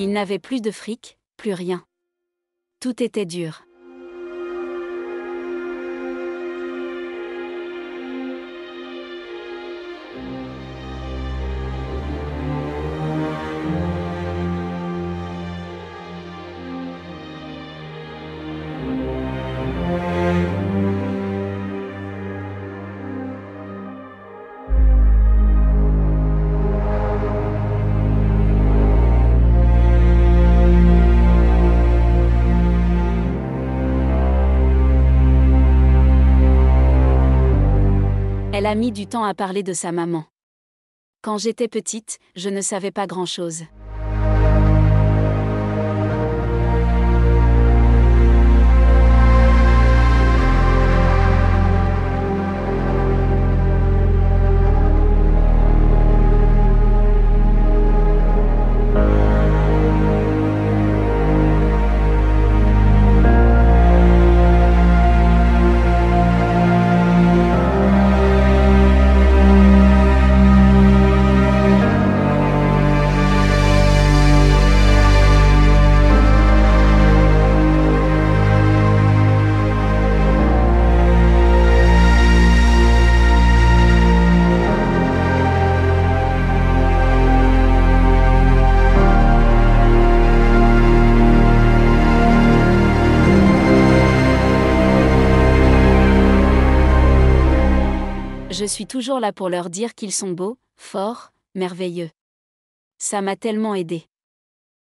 Il n'avait plus de fric, plus rien. Tout était dur. Elle a mis du temps à parler de sa maman. Quand j'étais petite, je ne savais pas grand-chose. Je suis toujours là pour leur dire qu'ils sont beaux, forts, merveilleux. Ça m'a tellement aidé.